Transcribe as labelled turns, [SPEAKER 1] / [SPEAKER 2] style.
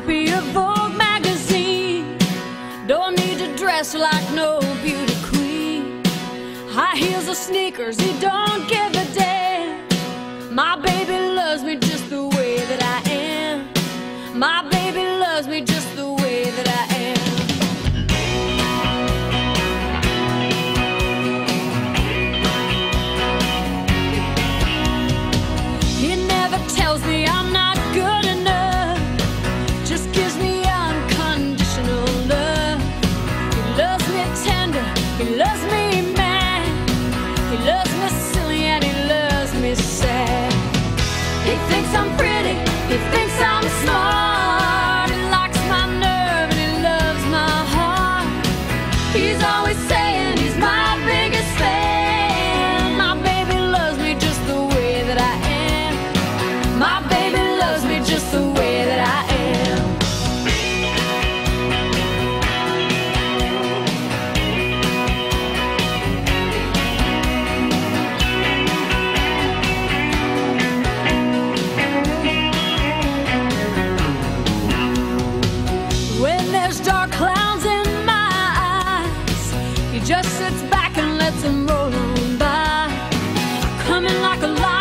[SPEAKER 1] copy of Vogue magazine. Don't need to dress like no beauty queen. High heels or sneakers, he don't give a damn. My baby loves me just the way that I am. My baby loves me just the way. there's dark clouds in my eyes. He just sits back and lets them roll on by, coming like a lion.